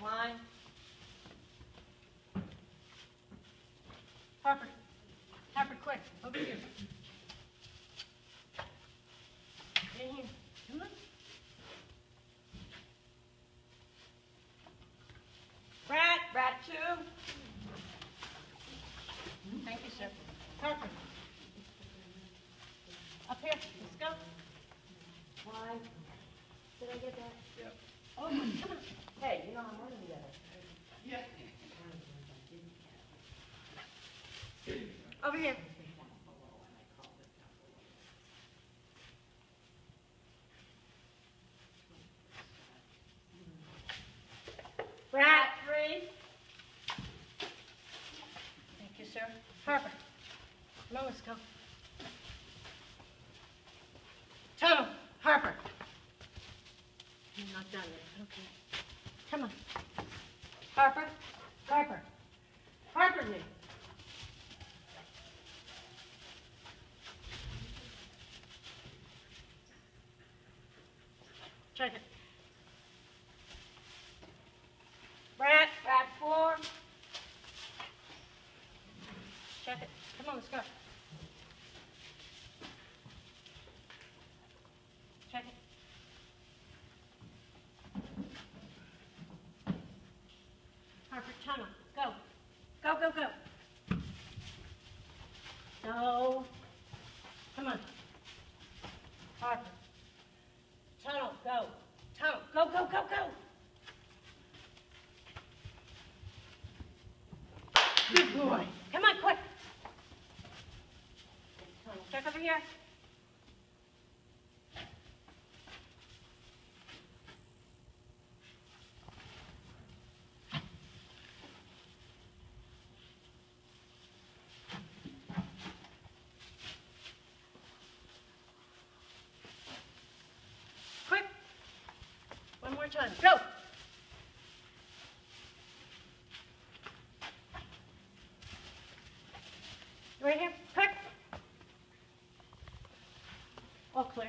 black line. Harper, Harper, quick, over here. In here, come on. Rat, rat two. Thank you, sir. Harper. Up here, let's go. Why? Did I get that? Yep. Oh, come on. Here. Rat three. Thank you, sir. Harper. Let's go. Tunnel, Harper. You're not done yet, okay. Come on. Harper, Harper. Harper, me. Check it. Rat, rat four. Check it. Come on, let's go. Check it. Harper, tunnel, go. Go, go, go. No. Come on. Harper. Go. Tunnel, go, go, go, go. Good boy. Come on, quick. Check over here. Quick. More. Go. Right here. Quick. All clear.